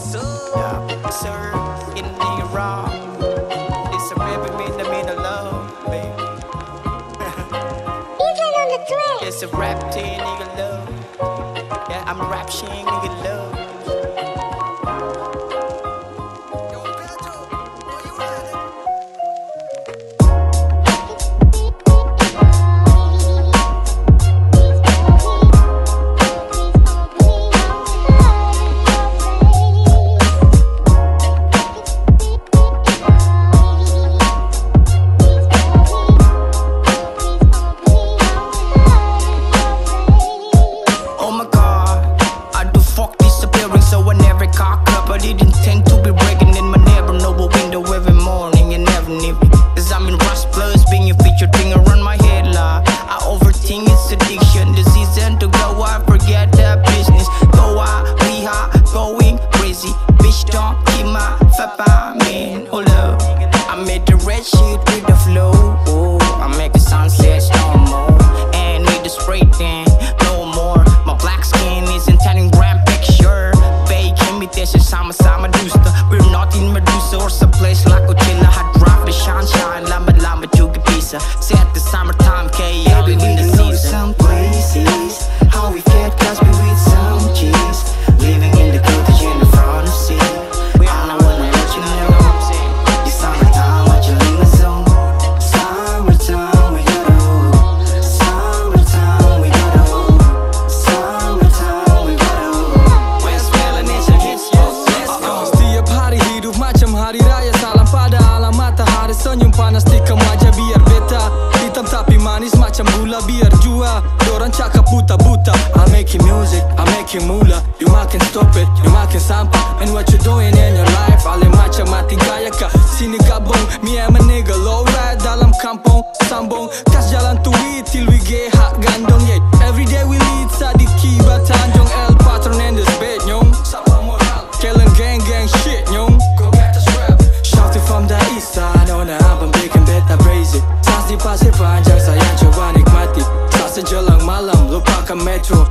what's? Yeah, sir, in the raw. It's a baby, mean to mean the love, baby. It's a rap team, nigga love. Yeah, I'm a rap shit, nigga love. And. Cause I'm in Rush Plus, being a featured thing around my head, la. I overthink it's addiction, the season to go, I forget that business. Go out, be high, going crazy. Bitch, don't keep my fapa, man. Hold up, I made the red shit with the flow. Oh, I make the sunset storm more. And need the spray tan, no more. My black skin isn't telling grand picture. Fake imitation, sama-sama dusta. We're not in Medusa Set the summertime, KL in the season. Some places, how we get cause we with some cheese. Living in the cottage in the front of sea. We all know wanna let you know. It's summertime, what you in the zone. Summertime, we gotta hold. Summertime, we gotta hold. Summertime, we gotta hold. West Melanesian hits, yes, let's go. Setiap hari hidup macam hari raya Salam pada alam matahari Senyum panas di kemaja biar beta Manis macam gula biar jua. Dorang cakap buta-buta I'm making music, I'm making mula You makin stop it, you makin sampah And what you doing in your life? Ale macam mati gaya kah Sini gabung, me and my nigga. Low ride Dalam kampung, sambung Kas jalan tuwi till we get hot gandong yeah. Panjang